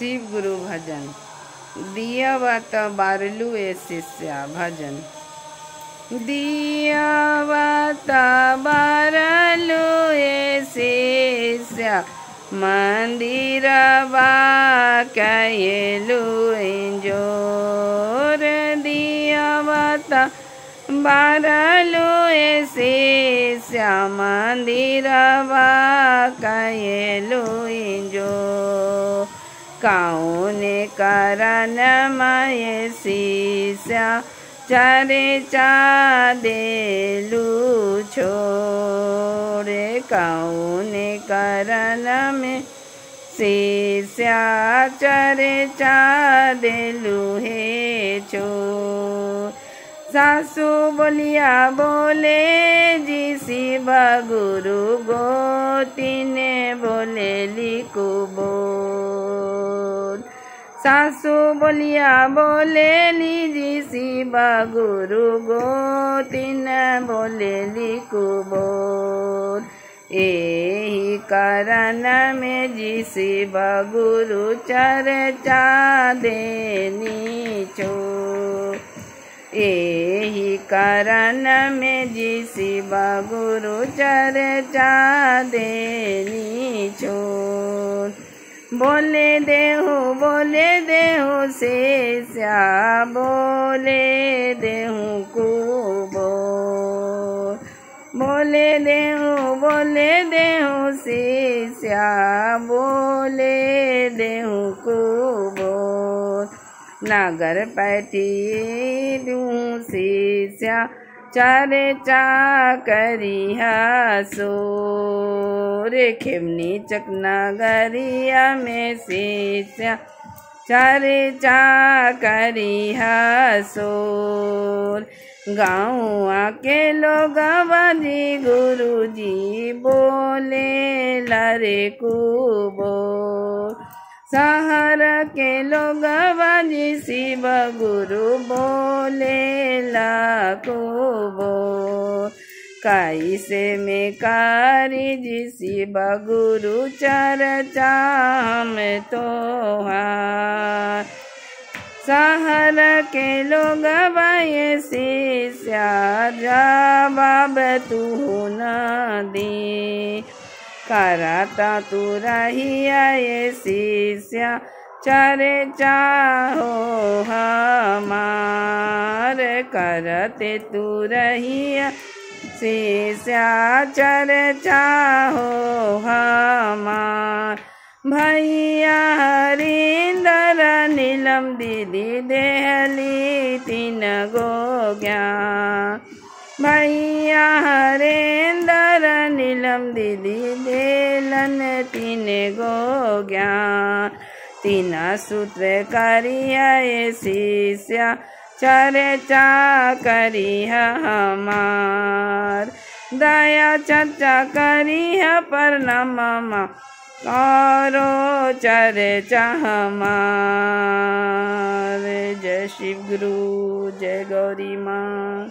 शिव गुरु भजन। दियावत बारलू ए शिष्या भजन। दियावत बारलू ए शिष्या। मंदिर कैलू ज़ोर। दियावत बारलू ए शिष्या। मंदिर कैलू कौन करन मय शीशा चरे चादेलू छोड़े कौन करन में शीशा चरे चादेलू हे छो सासु बोलिया, बोले जी शिव गुरु गोती ने बोले लिखो बोल सासू बोलिया, बोले लीजी शिव गुरु गो तीन बोले लिखो बोल। यही कारण में जी शिव गुरु चर्चा देनी छो। यही कारण में जी शिव गुरु चर्चा देनी छोड़ बोले देहु बोले देहु, से श्या बोले देहु को बोल देहु, बोले देहु, से श्या बोले देहु को बोल नागर पैठी दूँ शीशा चारे चा करी सो रे खेमनी चकना गरिया में शीशा। चारे चा करी सोर, गाँव आके लोग बाजी गुरु जी बोले, लरे कुबो। सहर के लोग बाजी शिव गुरु लाको बो कैसे में कारी जिसी बगुरु गुरु चर्चा हम तो सहर के लोग जवाब तू न दे। कराता तू रही शिष्या चरे चाहो हमार करते तू रहिया। शिष्या चरे चाहो हमार भैया हरिंदर, नीलम दीदी देहली तीन गो ज्ञान। भैया हरेंदर, नीलम दीदी देलन तीन गो ज्ञान। तीन सूत्र करिया शिष्या, चरे चा करिया हमार। दया चर्चा करिया प्रणाम करो चरे हमार। जय शिव गुरु जय गौरी माँ।